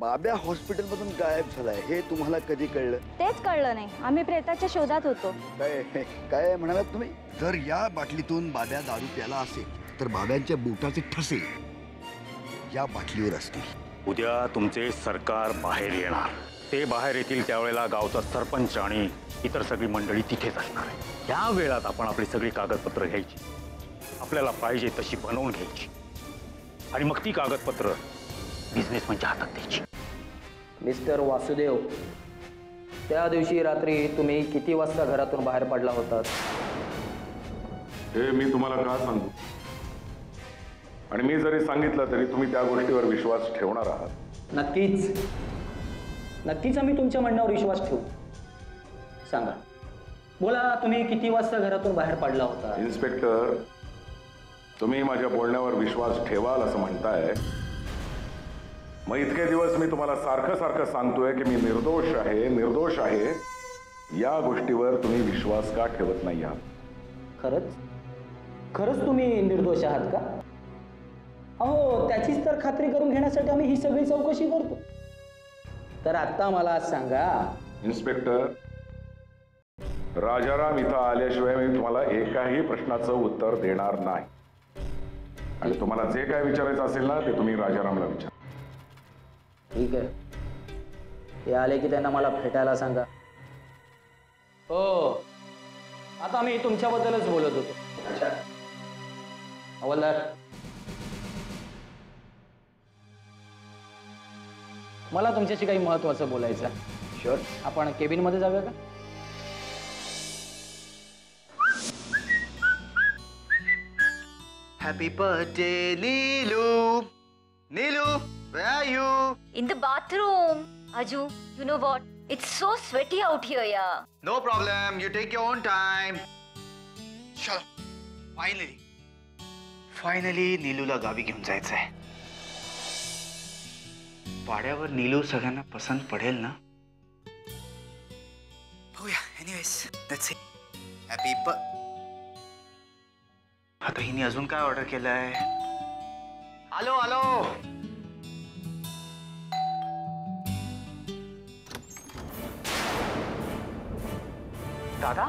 बाब्या हॉस्पिटलमधून गायब झालाय. हे तुम्हाला कधी कळलं? तेच कळलं नाही. आम्ही प्रेताच्या शोधात होतो. काय काय म्हणालात तुम्ही? जर या बाटलीतून बाब्या दारू प्याला असेल तर बाब्यांच्या बुटाचे ठसे या बाटलीवर असतील. उद्या तुमचे सरकार बाहेर येणार. ते बाहेर येतील त्यावेळेला गावचा सरपंच आणि इतर सगळी मंडळी तिथेच असणार आहे त्या वेळात आपण आपली सगळी कागदपत्र घ्यायची. आपल्याला पाहिजे तशी बनवून घ्यायची. आणि मग ती कागदपत्र बिझनेसमॅनच्या हातात द्यायची. मिस्टर वासुदेव त्या दिवशी रात्री तुम्ही किती वाजता घरातून बाहेर पडला होतात हे मी तुम्हाला का सांगू? आणि मी जरी सांगितलं तरी तुम्ही त्या गोष्टीवर विश्वास ठेवणार आहात. नक्कीच. नक्कीच आम्ही तुमच्या म्हणण्यावर विश्वास ठेवू. सांगा. बोला तुम्ही किती वाजता घरातून बाहेर पडला होता? इन्स्पेक्टर तुम्ही माझ्या बोलण्यावर विश्वास ठेवाल असं म्हणताय. मग इतके दिवस मी तुम्हाला सारखं सारखं सांगतोय की मी निर्दोष आहे निर्दोष आहे. या गोष्टीवर तुम्ही विश्वास का ठेवत नाही आहात? खरंच? खरंच तुम्ही निर्दोष आहात का? अहो त्याचीच तर खात्री करून घेण्यासाठी आम्ही ही सगळी चौकशी करतो. तर आता मला सांगा. इन्स्पेक्टर राजाराम इथं आल्याशिवाय मी तुम्हाला एकाही प्रश्नाचं उत्तर देणार नाही. आणि तुम्हाला जे काय विचारायचं असेल ना ते तुम्ही राजारामला विचारा. ठीक आहे. ते आले की त्यांना मला भेटायला सांगा. हो. आता मी तुमच्याबद्दलच बोलत होतो. हवलदार. मला तुमच्याशी काही महत्वाचं बोलायचं आहे. शुअर आपण केबिनमध्ये जाऊया का? Happy birthday, Neelu. Neelu, where are you? In the bathroom. Aju, you know what? It's so sweaty out here, yeah. No problem. You take your own time. चलो फायनली फायनली नीलूला गावी घेऊन जायचंय पाड्यावर नीलू सगळ्यांना पसंत पडेल ना बघूया एनिवेज दॅट्स इट हॅपी ब आता हिने अजून काय ऑर्डर केलंय आलो आलो दादा?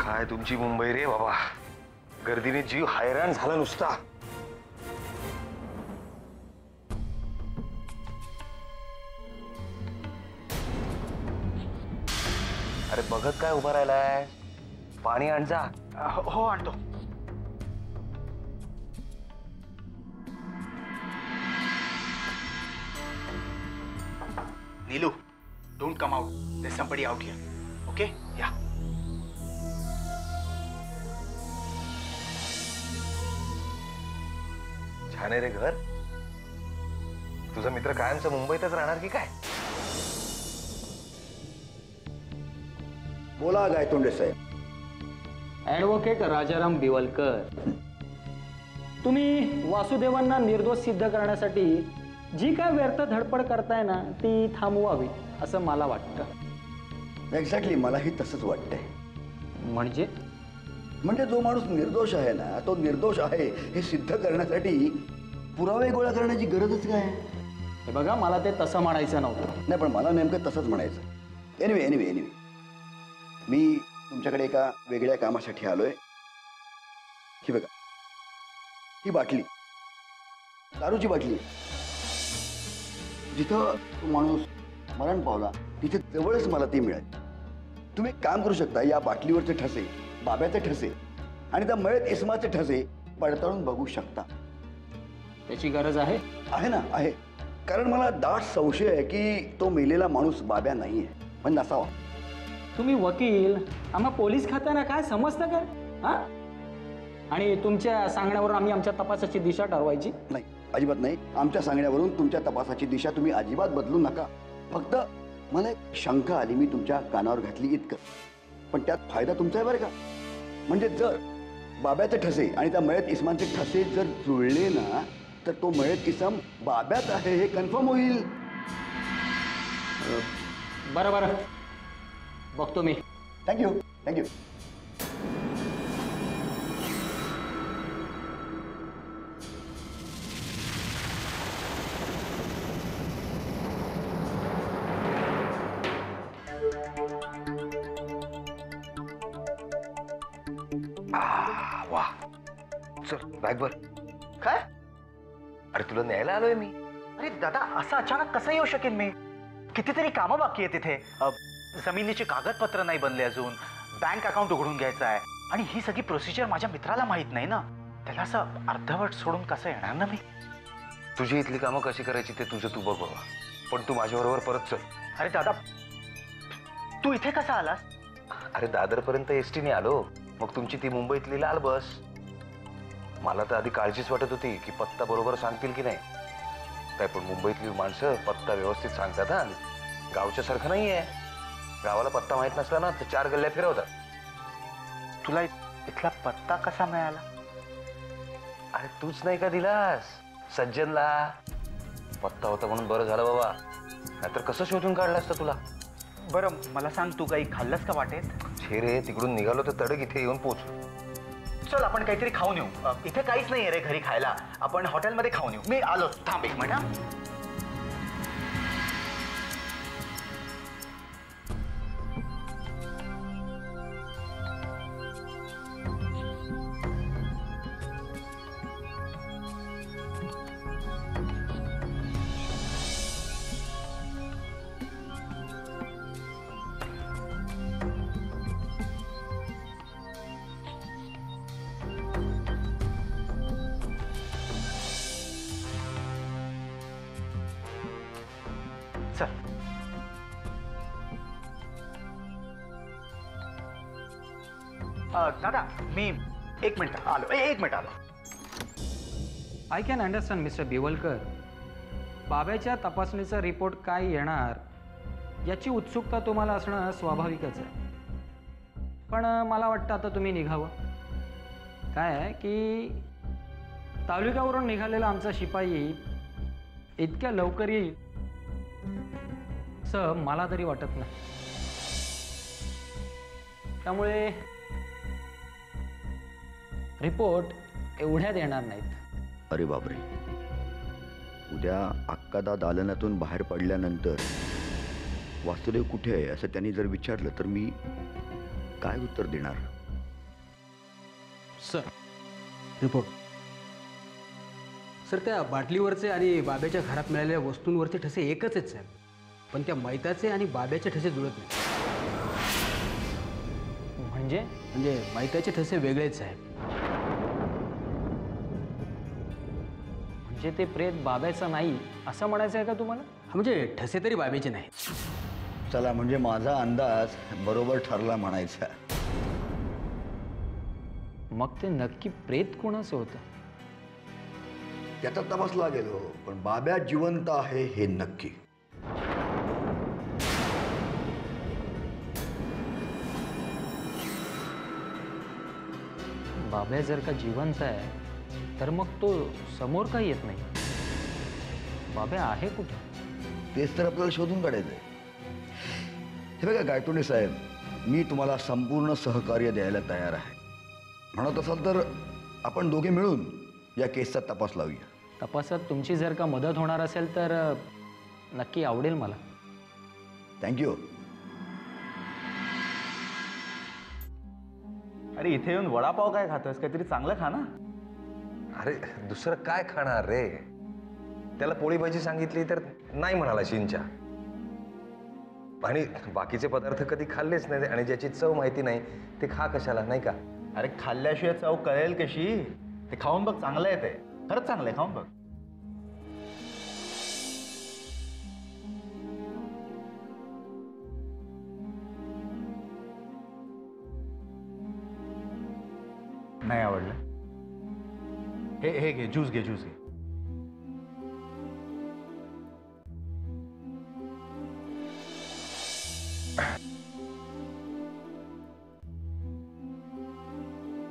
काय तुमची मुंबई रे बाबा? गर्दीने जीव हैराण नुसता. अरे बघत काय उभा राहिलाय? पाणी आण जा. हो हो, आणतो. Neelu don't come out there's somebody out here. Okay? Yeah. छान आहे रे घर. तुझा मित्र कायमचा मुंबईतच राहणार की काय? बोला गायतोंडे साहेब. ॲडव्होकेट राजाराम बिवलकर. तुम्ही वासुदेवांना निर्दोष सिद्ध करण्यासाठी जी काय व्यर्थ धडपड करताय ना ती थांबवावी असं मला वाटतं. एक्झॅक्टली मलाही तसंच वाटतंय. म्हणजे? म्हणजे जो माणूस निर्दोष आहे ना तो निर्दोष आहे हे सिद्ध करण्यासाठी पुरावे गोळा करण्याची गरजच काय? हे बघा मला ते तसं म्हणायचं नव्हतं. नाही पण मला नेमकं तसंच म्हणायचं. एनिवे एनिवे एनिवे मी तुमच्याकडे एका वेगळ्या कामासाठी आलोय. ही बघा. ही बाटली. दारूची बाटली. जिथं तो माणूस मरण पावला तिथे जवळच मला ती मिळाली. तुम्ही काम करू शकता या बाटलीवरचे ठसे बाब्याचे ठसे आणि त्या मयत इस्माचे ठसे पडताळून बघू शकता. त्याची गरज आहे? आहे ना आहे. कारण मला दाट संशय आहे की तो मेलेला माणूस बाब्या नाही आहे पण नसावा. तुम्ही वकील आम्हा पोलीस खात्यानं काय समजतं काय हा? आणि तुमच्या सांगण्यावरून आम्ही आमच्या तपासाची दिशा ठरवायची? नाही अजिबात नाही. आमच्या सांगण्यावरून तुमच्या तपासाची दिशा तुम्ही अजिबात बदलू नका. फक्त मला एक शंका आली मी तुमच्या कानावर घातली इतकं. पण त्यात फायदा तुमचा आहे बरं का? म्हणजे जर बाब्याचे ठसे आणि त्या मयत इस्मानचे ठसे जर जुळले ना तर तो मयत इसम बाब्यात आहे हे कन्फर्म होईल. बरं बरं. बघतो मी थँक्यू थँक्यू आ, वा चल बॅग बर काय? अरे तुला न्यायला आलोय मी। अरे दादा असं अचानक कसं येऊ शकेन मी? कितीतरी कामं बाकी आहे तिथे जमिनीचे कागदपत्र नाही बनले अजून. बँक अकाउंट उघडून घ्यायचं आहे. आणि ही सगळी प्रोसिजर माझ्या मित्राला माहीत नाही ना. त्याला असं अर्धवट सोडून कसं येणार ना मी? तुझी इथली कामं कशी करायची ते तुझं तू बघ बाबा. पण तू माझ्याबरोबर परत चल. अरे दादा तू इथे कसा आलास? अरे दादरपर्यंत एस टीने आलो. मग तुमची ती मुंबईतली लाल बस. मला तर आधी काळजीच वाटत होती की पत्ता बरोबर सांगतील की नाही. काय पण मुंबईतली माणसं पत्ता व्यवस्थित सांगतात हा. गावच्या सारखं नाही आहे गावाला पत्ता माहीत नसला ना तर चार गल्ल्या फिरवतात. तुला इथला पत्ता कसा मिळाला? अरे तूच नाही का दिलास? सज्जनला. पत्ता होता म्हणून बरं झालं बाबा. नाहीतर कसं शोधून काढलं असतं तुला? बरं मला सांग तू काही खाल्लंस का वाटेत? छे रे तिकडून निघालो तर तडक इथे येऊन पोचलो. चल आपण काहीतरी खाऊन येऊ. अ, इथे काहीच नाही रे घरी खायला. आपण हॉटेलमध्ये खाऊन येऊ. मी आलो. थांब एक मिनिट हा. दादा मी एक मिनिट आलो. ए, एक मिनिट आलो. I can understand mister Biwalkar बाब्याच्या तपासणीचा रिपोर्ट काय येणार याची उत्सुकता तुम्हाला असणं स्वाभाविकच आहे. पण मला वाटतं आता तुम्ही निघावं. काय आहे की तालुक्यावरून निघालेला आमचा शिपाई इतक्या लवकर येईल असं मला तरी वाटत नाही. त्यामुळे रिपोर्ट एवढ्यात येणार नाहीत. अरे बापरे. उद्या अक्कादा दालनातून बाहेर पडल्यानंतर वासुदेव कुठे आहे असं त्यांनी जर विचारलं तर मी काय उत्तर देणार? Sir report. सर त्या बाटलीवरचे आणि बाब्याच्या घरात मिळालेल्या वस्तूंवरचे ठसे एकच आहेत साहेब पण त्या मैताचे आणि बाब्याचे ठसे जुळत नाही म्हणजे? म्हणजे मैताचे ठसे वेगळेच साहेब म्हणजे ते प्रेत बाब्याचं नाही असं म्हणायचं आहे का तुम्हाला? हा, म्हणजे ठसे तरी बाब्याचे नाहीत चला म्हणजे माझा अंदाज बरोबर ठरला म्हणायचा. मग ते नक्की प्रेत कोणाचं होतं? त्याचा तपास लागेल हो पण बाब्या जिवंत आहे हे नक्की. बाब्या जर का जिवंत आहे तर मग तो समोर का येत नाही. बाब्या आहे कुठं? तेच तर आपल्याला शोधून काढायचं आहे. हे बघा गायतोंडे साहेब मी तुम्हाला संपूर्ण सहकार्य द्यायला तयार आहे. म्हणत असाल तर आपण दोघे मिळून या केसचा तपास लावूया. तपासात तुमची जर का मदत होणार असेल तर नक्की आवडेल मला. थँक्यू अरे इथे येऊन वडापाव काय खातोस काहीतरी चांगलं खा ना. अरे दुसरं काय खाणार रे? त्याला पोळी भाजी सांगितली तर नाही म्हणाला शिंच्या आणि बाकीचे पदार्थ कधी खाल्लेच नाही आणि ज्याची चव माहिती नाही ते खा कशाला नाही का? अरे खाल्ल्याशिवाय चव कळेल कशी? ते खाऊन बघ चांगलं आहे ते. खरंच चांगलं आहे खाऊन बघ. नाही आवडलं? हे हे घे ज्यूस घे ज्यूस घे.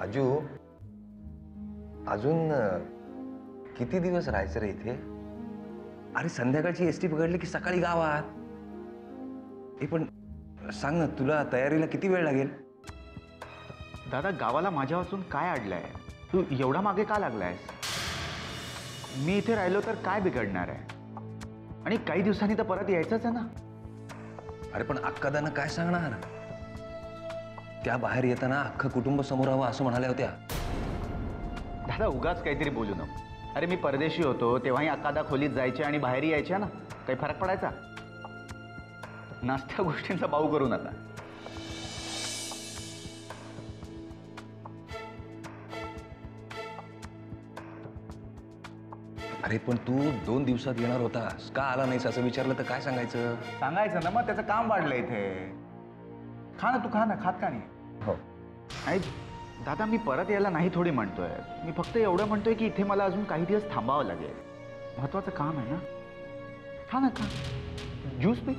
आजू अजून किती दिवस राहायचं रे इथे? अरे संध्याकाळची एस टी पकडली की सकाळी गावात. ए पण सांग ना तुला तयारीला किती वेळ लागेल? दादा गावाला माझ्या वाचून काय अडलंय? तू एवढा मागे का लागलायस? मी इथे राहिलो तर काय बिघडणार आहे? आणि काही दिवसांनी तर परत यायचंच आहे ना? अरे पण अक्कादानं काय सांगणार? त्या बाहेर येताना अख्खं कुटुंब समोर हवं असं म्हणाल्या होत्या. दादा उगाच काहीतरी बोलू नको. अरे मी परदेशी होतो तेव्हाही अकादा खोलीत जायचे आणि बाहेर यायच्या ना? काही फरक पडायचा? नाश्त्या गोष्टींचा बाऊ करू नका. अरे पण तू दोन दिवसात येणार होतास. का आला नाहीस? असं विचारलं तर काय सांगायचं? सांगायचं ना मग त्याचं काम वाढलं इथे. खा ना तू खा ना खात का नाही? हो. आणि दादा मी परत यायला नाही थोडी म्हणतोय. मी फक्त एवढं म्हणतोय की इथे मला अजून काही दिवस थांबावं लागेल. महत्वाचं काम आहे ना? खा ना खा. ज्यूस पी.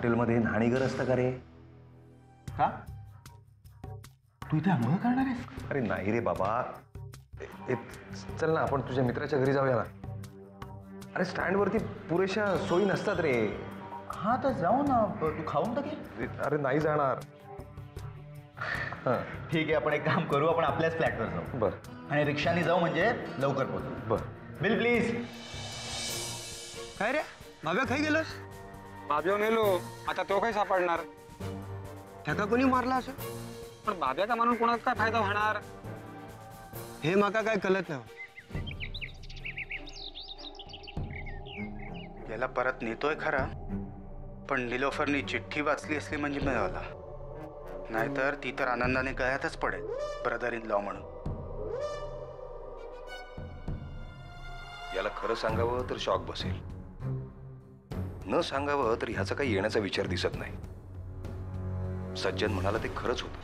हॉटेलमध्ये न्हाणीघर असतं का रे का? तू इथे आंघोळ करणार आहेस? अरे नाही रे बाबा. ए- ए, चल ना आपण तुझ्या मित्राच्या घरी जाऊया ना. अरे स्टँडवरती पुरेशा सोयी नसतात रे. हा तर जाऊ ना. तू खाऊन टाके अरे नाही जाणार. हां. ठीक आहे आपण एक काम करू. आपण आपल्याच फ्लॅटवर जाऊ. बर. आणि रिक्षाने जाऊ म्हणजे लवकर पोहोचू. बर. बिल प्लीज काय रे? भाव्या खाई गेलास? बाब्या नेलो आता तो काही सापडणार? त्याका कोणी मारला असं? पण बाब्याचा म्हणून कोणाचा काय फायदा होणार? हे माका काय कळत नाही. याला परत नेतोय खरा पण निलोफरनी चिठ्ठी वाचली असली म्हणजे मिळवला नाहीतर ती तर आनंदाने गळ्यातच पडेल ब्रदर इन लॉ म्हणून. याला खरं सांगावं तर शॉक बसेल. न सांगावं तर ह्याचा काही येण्याचा विचार दिसत नाही. सज्जन म्हणाला ते खरंच होतं.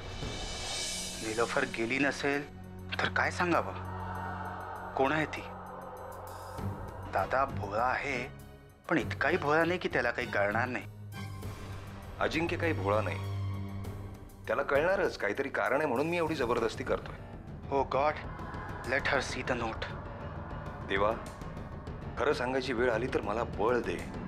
निलोफर गेली नसेल तर काय सांगावं? कोण आहे ती? दादा भोळा आहे पण इतकाही भोळा नाही की त्याला काही कळणार नाही. अजिंक्य काही भोळा नाही. त्याला कळणारच काहीतरी कारण आहे म्हणून मी एवढी जबरदस्ती करतोय. हो God let her see the note. देवा खरं सांगायची वेळ आली तर मला बळ दे.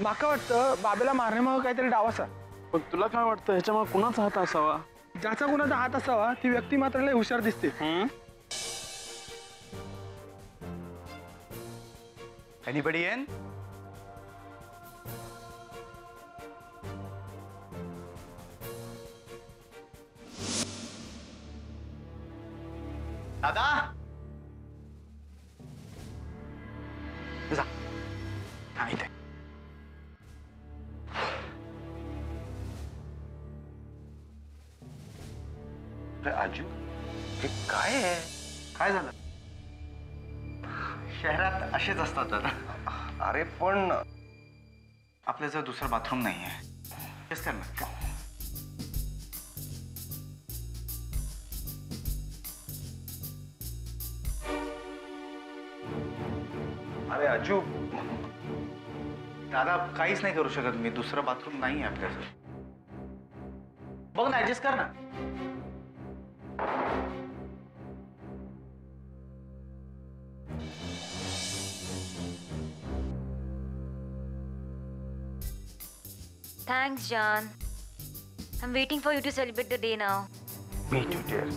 माका वाटतं बाबेला मारण्यामागं काहीतरी डाव असा. पण तुला काय वाटतं? ह्याच्यामागे कुणाचा हात असावा? ज्याचा कुणाचा हात असावा ती व्यक्ती मात्र लय हुशार दिसते. एनीबडी एन दादा असेच असतात दादा अरे पण आपल्या जर दुसरं बाथरूम नाही आहे. तेच तर ना अरे अजू दादा काहीच नाही करू शकत मी. दुसरं बाथरूम नाही आहे आपल्याजवळ बघ ना ऍडजस्ट कर ना. Thanks, John. I'm waiting for you to celebrate the day now. Me to dear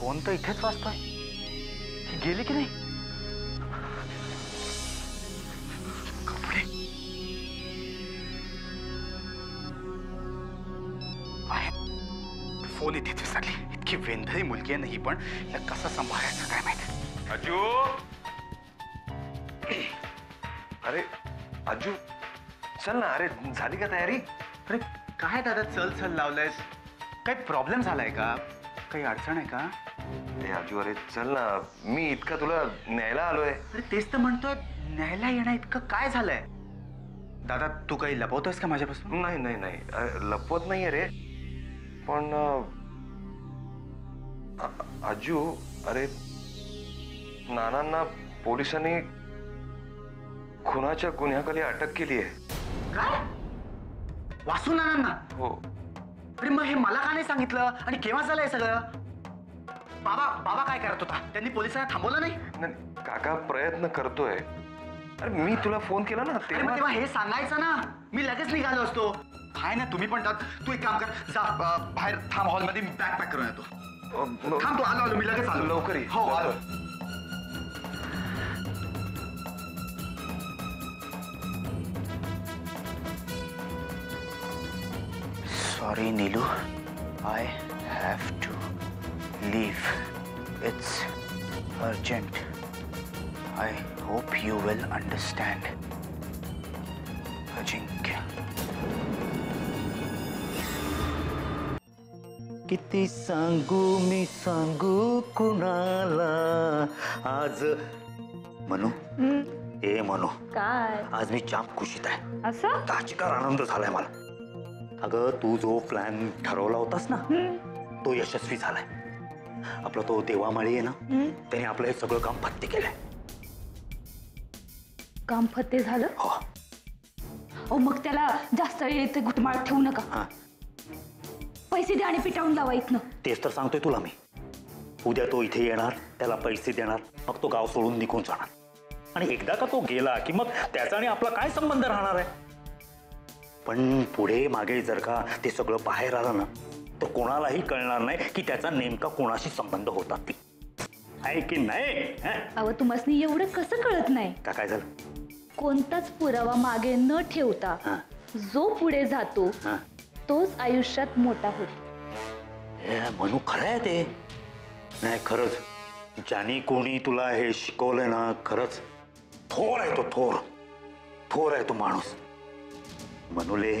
कोण तर इथेच वाचतोय ही गेली की नाही वेंधळी मुलगी आहे नाही पण या कसं सांभाळायचं काय माहिती? आजू! अरे आजू चल ना अरे झाली का तयारी? अरे काय दादा चल चल लावलंयस? काही प्रॉब्लेम झालाय का? काही अडचण आहे का? ए आजू अरे चल ना मी इतका तुला न्यायला आलोय. अरे तेच तर म्हणतोय न्यायला येणं इतकं काय झालंय? दादा तू काही लपवतोयस का माझ्यापासून? नाही नाही नाही. अ, लपवत नाहीये रे. पण अ, आजू अरे नानांना पोलिसांनी खुनाच्या गुन्ह्याखाली अटक केली आहे. काय? वासू नानांना? हो. अरे मग हे मला का नाही सांगितलं? आणि केव्हा झालंय सगळं? बाबा बाबा काय करत होता? त्यांनी पोलिसांना थांबवलं नाही? नाही, काका प्रयत्न करतोय. अरे मी तुला फोन केला ना अरे मग तेव्हा तेव्हा हे सांगायचं ना. मी लगेच निघालो असतो. आहे ना तुम्ही पण तू एक काम कर जा अं, बाहेर थांब हॉलमध्ये मी बॅग पॅक करून येतो. अ, म- थांब तू आलो आलो मी लगेच आलो लवकर ये. हो आलो. Sorry Neelu I have to leave it's urgent I hope you will understand Ajinkya किती सांगू मी सांगू कुणाला? आज म्हणू ए म्हणू काय? आज मी जाम खुशीत आहे. असं? ताचिकार आनंद झालाय मला. अगं तू जो प्लॅन ठरवला होतास ना तो यशस्वी झालाय. आपला तो देवामाळी आहे ना त्याने आपलं हे सगळं काम फत्ते केलंय. काम फत्ते झालं? हो. अहो मग त्याला जास्त वेळ इथे घुटमाळत ठेवू नका. हा. पैसे द्या आणि पिटावून लावा इथनं. तेच तर सांगतोय तुला मी. उद्या तो इथे येणार त्याला पैसे देणार मग तो गाव सोडून निघून जाणार. आणि एकदा का तो गेला की मग त्याचा आणि आपला काय संबंध राहणार आहे? पण पुढे मागे जर का ते सगळं बाहेर आलं ना तर कोणालाही कळणार नाही की त्याचा नेमका कोणाशी संबंध होता ती. आहे की नाही? हं? अहो तुम्हाला एवढं कसं कळत नाही? का काय झालं? कोणताच पुरावा मागे न ठेवता हा. जो पुढे जातो हा. तोच आयुष्यात मोठा होतो हे म्हणू खरं आहे ते? नाही खरंच. ज्याने कोणी तुला हे शिकवलंय ना खरंच थोर आहे तो थोर. थोर आहे तो माणूस. म्हणुले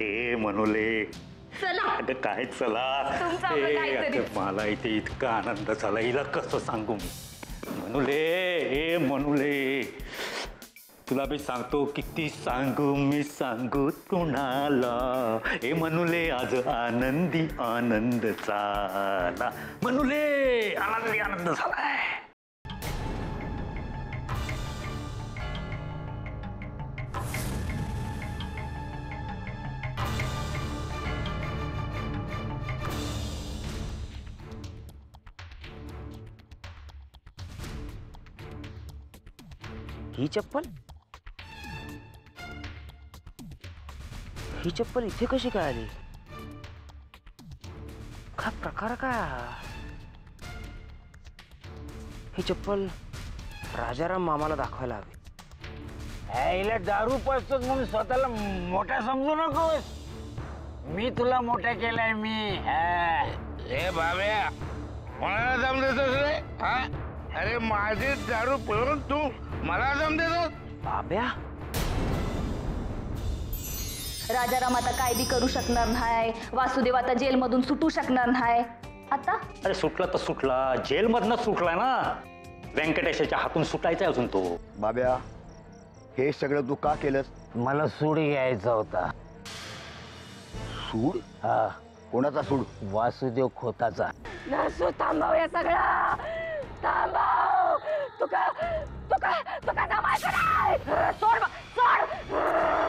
ए म्हणुले चला. अगं काय चला? मला इथे इतका आनंद झाला. हिला कसं सांगू मी? म्हणुले ए म्हणुले तुला मी सांगतो, किती सांगू मी सांगू कुणाला? ए म्हणुले आज आनंदी आनंद झाला. म्हणुले आनंदी आनंद झालाय. ही चप्पल? ही चप्पल इथे कशी काय आली काय प्रकार काय हा? चप्पल राजाराम मामाला दाखवायला हवी हिला दारू पाजतोच म्हणून स्वतःला मोठा समजू नकोस मी तुला मोठा केलाय मी हे बाब्या कोणाला दम देतोस रे हा अरे माझी दारू पिळून तू मला दम देतोस बाब्या राजाराम आता काय बी करू शकणार नाही. वासुदेव आता जेलमधून सुटू शकणार नाही. आता? अरे सुटला तर सुटला. जेलमधनं सुटला ना. व्यंकटेशाच्या हातून सुटायचा अजून तो. बाब्या हे सगळं तू का केलंस? मला सूड यायचा होता. सूड? हा. कोणाचा सूड? वासुदेव खोताचा. थांबव या सगळा थांबव. तुका तुका तुका सोड सोड.